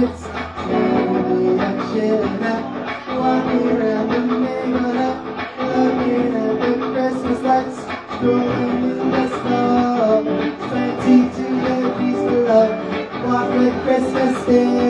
streets. Maybe I'm chilling out, walking around the neighborhood, you at the Christmas lights, strolling in the snow, trying to do the peaceful love, walk with Christmas Day.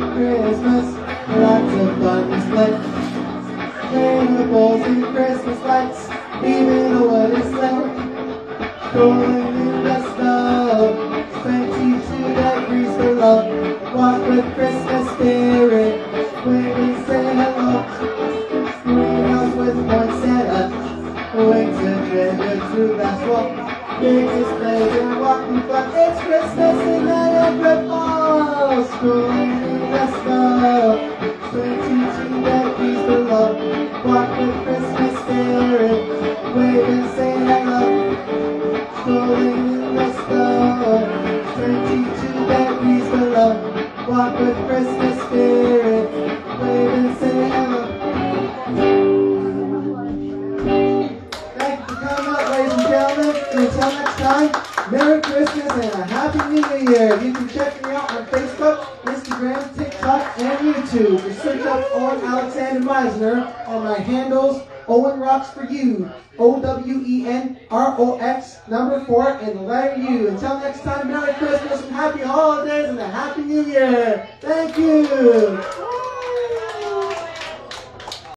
Christmas lots of fun split. Cannibals and Christmas lights, even a wooden sled. Strolling in the snow, twenty-two degrees below. Walk with Christmas spirit, wave and say hello. Greenhouse with poinsettia, wings and treasure to last walk. Biggest pleasure walking fun. It's Christmas in Niagara Falls. Strolling Strolling in the snow, twenty-two degrees below. Walk with Christmas spirit, wave and say hello. Thank you for coming up, ladies and gentlemen. And until next time, Merry Christmas and a Happy New Year. You can check me out on Facebook, Instagram, TikTok, and YouTube. Just search up Owen Alexander Misener on my handles, Owen Rocks for You, O W E N R O X, number four, and letter U. Until next time, Merry Christmas and Happy Holidays and a Happy New Year. Thank you.